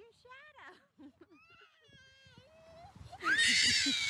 your shadow.